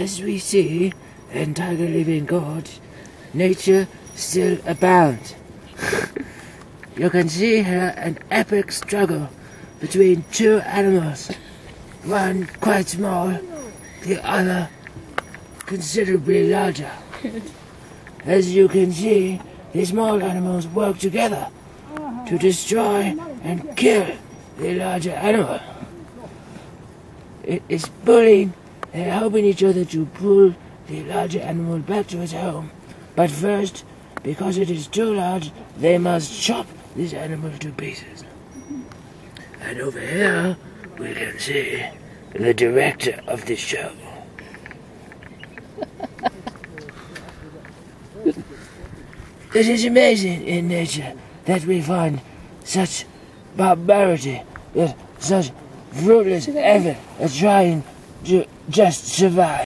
As we see in Tiger Leaping Gorge, nature still abounds. you can see here an epic struggle between two animals, one quite small, the other considerably larger. As you can see, the small animals work together to destroy and kill the larger animal. It is bullying and helping each other to pull the larger animal back to its home. But first, because it is too large, they must chop this animal to pieces. And over here, we can see the director of the show. it is amazing in nature that we find such barbarity, such fruitless effort at trying just survive.